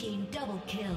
Team double kill.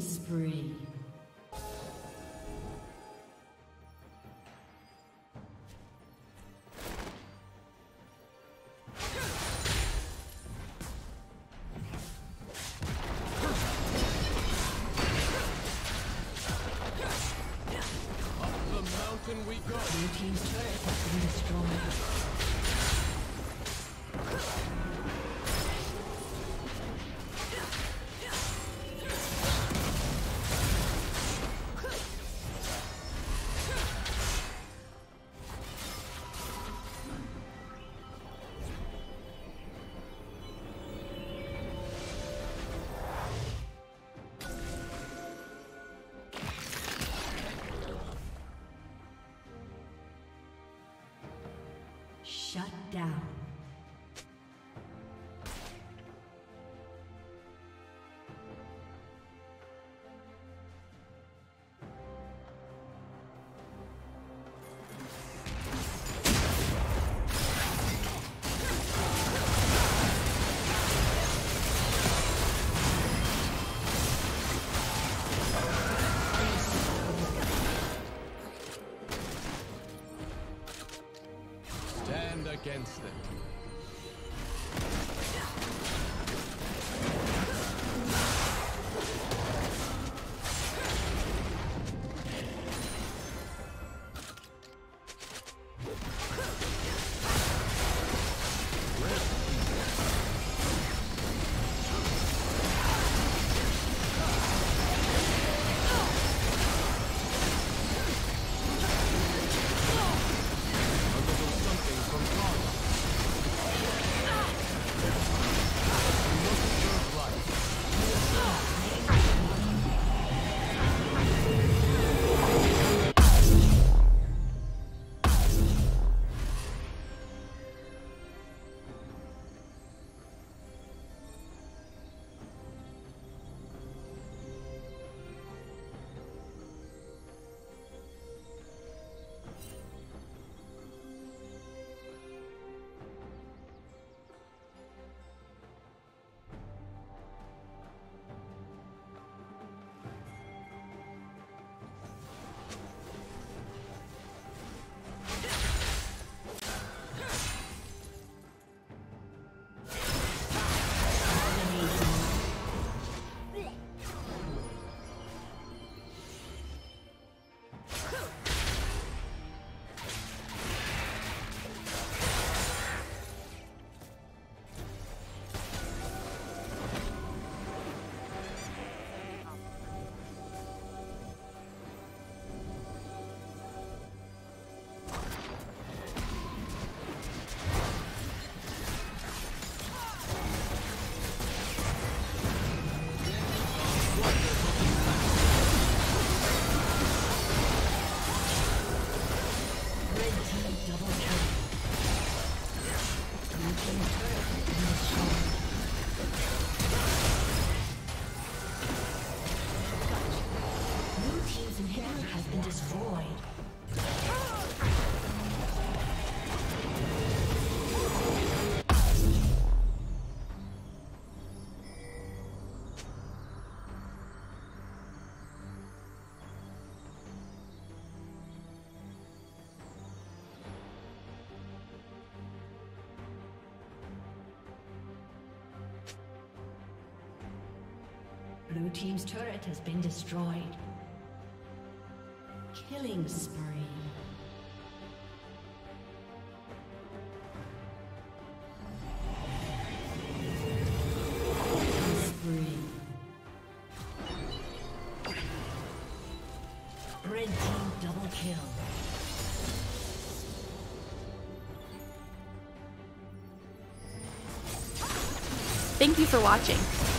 Spree. Shut down. Against them. Blue Team's turret has been destroyed. Killing spree. Spree. Red Team double kill. Thank you for watching.